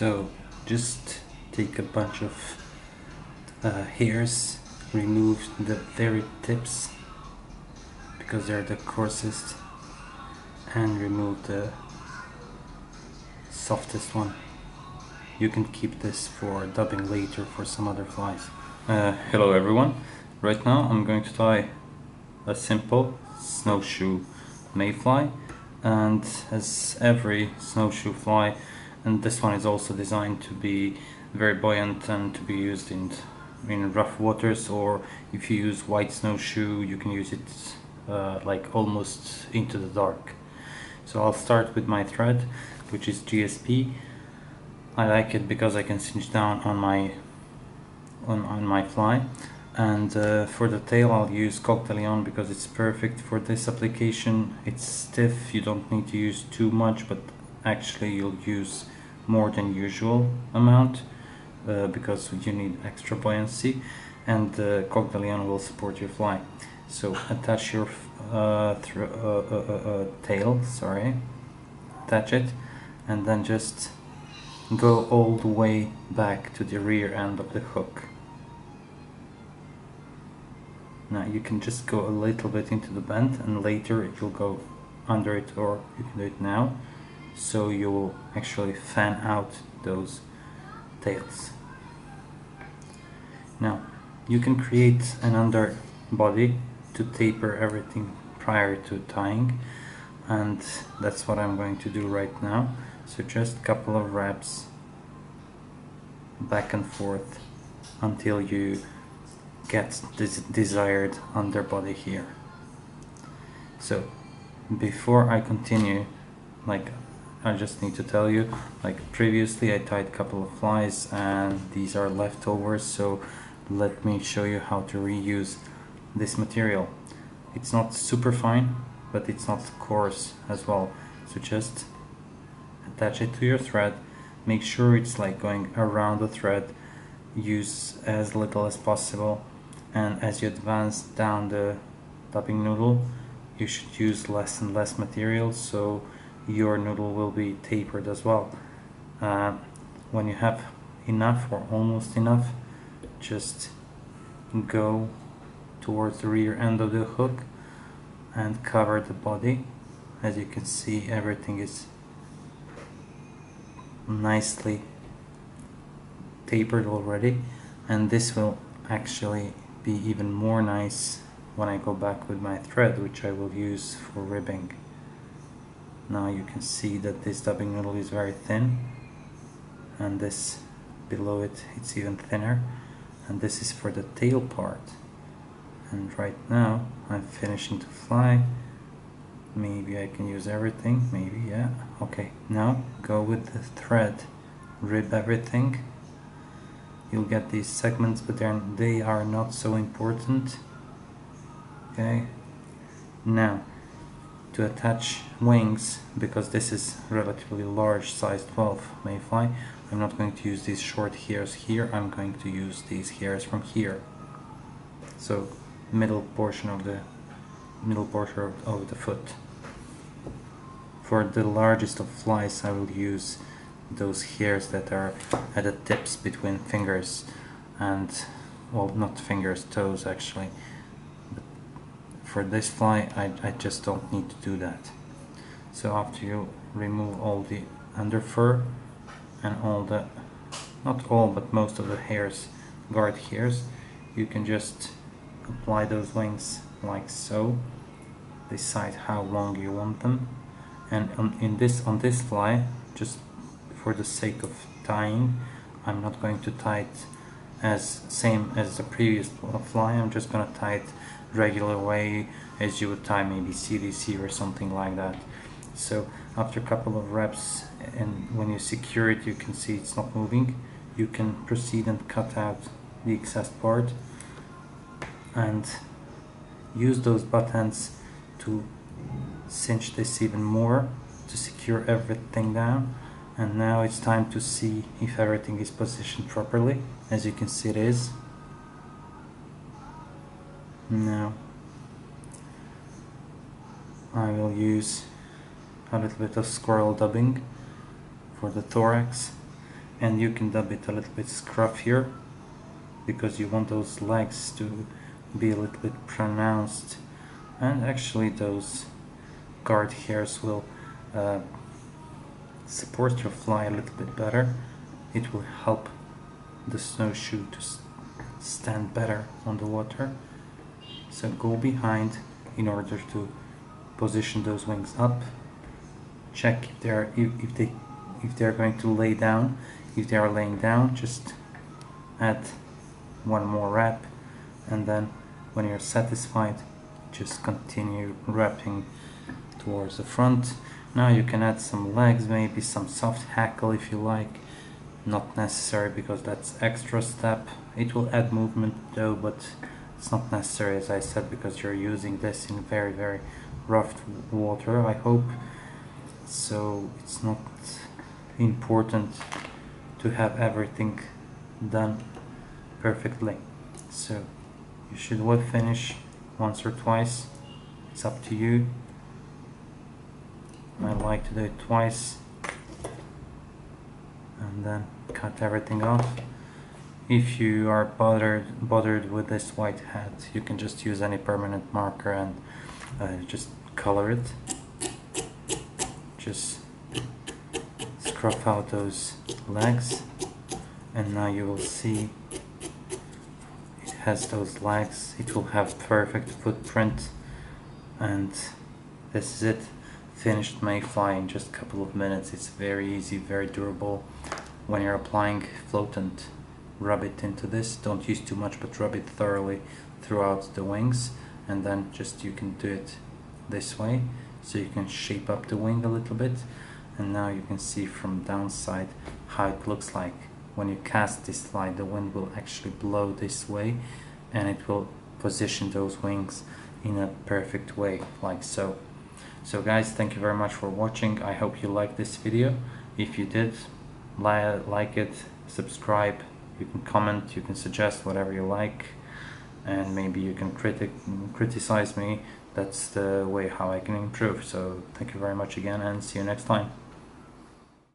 So just take a bunch of uh, hairs, remove the very tips because they're the coarsest and remove the softest one. You can keep this for dubbing later for some other flies. Uh, hello everyone. Right now I'm going to tie a simple snowshoe mayfly and as every snowshoe fly and this one is also designed to be very buoyant and to be used in in rough waters or if you use white snowshoe you can use it uh, like almost into the dark. So I'll start with my thread which is GSP I like it because I can cinch down on my on, on my fly. And uh, for the tail I'll use Coq de Leon because it's perfect for this application. It's stiff you don't need to use too much but actually you'll use more than usual amount uh, because you need extra buoyancy and the de will support your fly so attach your uh, uh, uh, uh, tail sorry attach it and then just go all the way back to the rear end of the hook. Now you can just go a little bit into the bend and later it will go under it or you can do it now so you will actually fan out those tails. Now you can create an underbody to taper everything prior to tying and that's what I'm going to do right now so just a couple of wraps back and forth until you get this desired underbody here. So before I continue, like I just need to tell you, like previously I tied a couple of flies and these are leftovers, so let me show you how to reuse this material. It's not super fine, but it's not coarse as well. So just attach it to your thread, make sure it's like going around the thread, use as little as possible and as you advance down the dubbing noodle you should use less and less material so your noodle will be tapered as well. Uh, when you have enough or almost enough just go towards the rear end of the hook and cover the body. As you can see everything is nicely tapered already. And this will actually be even more nice when I go back with my thread which I will use for ribbing. Now you can see that this dubbing noodle is very thin. And this below it it's even thinner. And this is for the tail part. And right now I'm finishing to fly maybe I can use everything. Maybe yeah. Okay now go with the thread. Rib everything. You'll get these segments but they are not so important. Okay. Now to attach wings because this is relatively large size 12 mayfly I'm not going to use these short hairs here. I'm going to use these hairs from here. So middle portion of the middle portion of the foot. For the largest of flies I will use those hairs that are at the tips between fingers and well not fingers toes actually for this fly I, I just don't need to do that. So after you remove all the under fur and all the not all but most of the hairs guard hairs you can just apply those wings like so. Decide how long you want them. And on, in this on this fly just for the sake of tying I'm not going to tie it as same as the previous fly I'm just gonna tie it regular way as you would tie maybe CDC or something like that. So after a couple of reps and when you secure it you can see it's not moving. You can proceed and cut out the excess part and use those buttons to cinch this even more to secure everything down and now it's time to see if everything is positioned properly as you can see it is. Now I will use a little bit of squirrel dubbing for the thorax. And you can dub it a little bit scruffier because you want those legs to be a little bit pronounced. And actually those guard hairs will uh, support your fly a little bit better. It will help the snowshoe to stand better on the water. So go behind in order to position those wings up. Check if they're if, if they if they're going to lay down. If they are laying down just add one more wrap. And then when you're satisfied just continue wrapping towards the front now you can add some legs maybe some soft hackle if you like. Not necessary because that's extra step. It will add movement though but it's not necessary as I said because you're using this in very very rough water I hope. So it's not important to have everything done perfectly. So you should whip finish once or twice. It's up to you I like to do it twice and then cut everything off. If you are bothered bothered with this white hat you can just use any permanent marker and uh, just color it. Just scrub out those legs and now you will see it has those legs. It will have perfect footprint and this is it finished mayfly in just a couple of minutes. It's very easy very durable. When you're applying floatant rub it into this. Don't use too much but rub it thoroughly throughout the wings. And then just you can do it this way. So you can shape up the wing a little bit. And now you can see from downside how it looks like. When you cast this slide the wind will actually blow this way and it will position those wings in a perfect way like so so guys thank you very much for watching. I hope you liked this video. If you did li like it subscribe. You can comment you can suggest whatever you like. And maybe you can critic criticize me. That's the way how I can improve. So thank you very much again and see you next time